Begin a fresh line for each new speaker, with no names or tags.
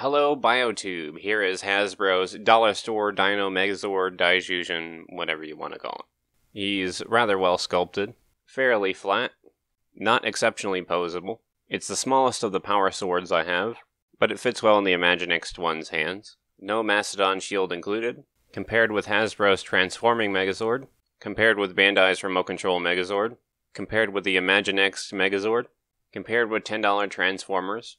Hello, Biotube. Here is Hasbro's Dollar Store Dino Megazord Daizyujin, whatever you want to call it. He's rather well sculpted, fairly flat, not exceptionally posable. It's the smallest of the power swords I have, but it fits well in the Imaginext one's hands. No Mastodon shield included. Compared with Hasbro's Transforming Megazord, compared with Bandai's Remote Control Megazord, compared with the Imaginext Megazord, compared with $10 Transformers,